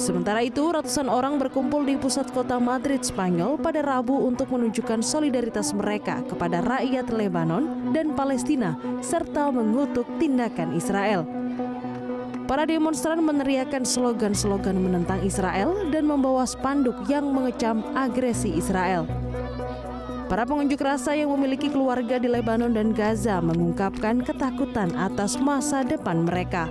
Sementara itu, ratusan orang berkumpul di pusat kota Madrid, Spanyol pada Rabu untuk menunjukkan solidaritas mereka kepada rakyat Lebanon dan Palestina serta mengutuk tindakan Israel. Para demonstran meneriakan slogan-slogan menentang Israel dan membawa spanduk yang mengecam agresi Israel. Para pengunjuk rasa yang memiliki keluarga di Lebanon dan Gaza mengungkapkan ketakutan atas masa depan mereka.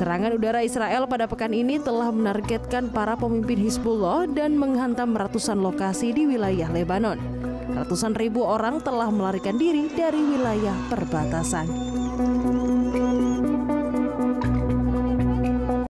Serangan udara Israel pada pekan ini telah menargetkan para pemimpin Hizbullah dan menghantam ratusan lokasi di wilayah Lebanon. Ratusan ribu orang telah melarikan diri dari wilayah perbatasan.